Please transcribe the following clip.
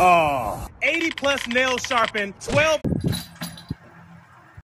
Oh. 80 plus nails sharpened, 12.